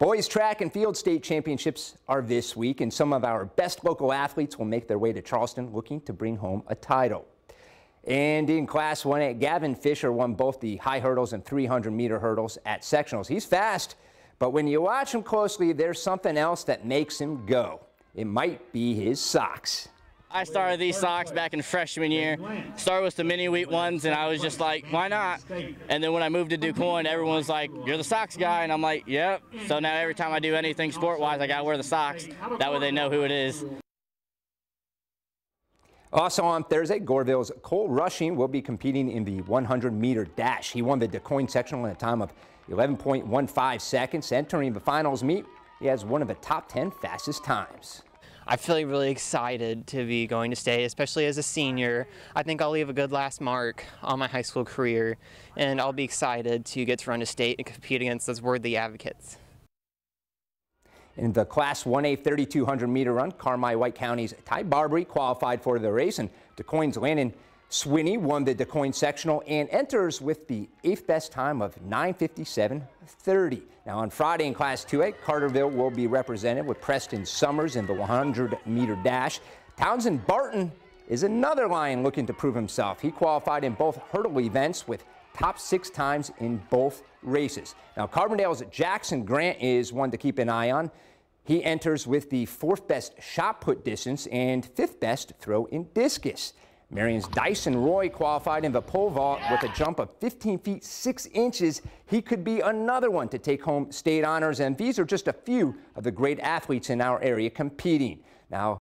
Boys track and field state championships are this week, and some of our best local athletes will make their way to Charleston looking to bring home a title. And in Class 1A, Gavin Fisher won both the high hurdles and 300 meter hurdles at sectionals. He's fast, but when you watch him closely, there's something else that makes him go. It might be his socks. I started these socks back in freshman year. Started with the mini wheat ones, and I was just like, why not? And then when I moved to DuQuoin, everyone was like, you're the socks guy, and I'm like, yep. So now every time I do anything sport-wise, I gotta wear the socks. That way they know who it is. Also on Thursday, Goreville's Cole Rushing will be competing in the 100 meter dash. He won the DuQuoin sectional in a time of 11.15 seconds. Entering the finals meet, he has one of the top 10 fastest times. I feel really excited to be going to state, especially as a senior. I think I'll leave a good last mark on my high school career, and I'll be excited to get to run to state and compete against those worthy advocates. In the Class 1A 3,200 meter run, Carmi White County's Ty Barbary qualified for the race, and DuQuoin's Landon Swinney won the DuQuoin sectional and enters with the eighth best time of 957.30. Now on Friday in Class 2A, Carterville will be represented with Preston Summers in the 100 meter dash. Townsend Barton is another Lion looking to prove himself. He qualified in both hurdle events with top six times in both races. Now Carbondale's Jackson Grant is one to keep an eye on. He enters with the fourth best shot put distance and fifth best throw in discus. Marion's Dyson Roy qualified in the pole vault with a jump of 15 feet 6 inches. He could be another one to take home state honors, and these are just a few of the great athletes in our area competing. Now,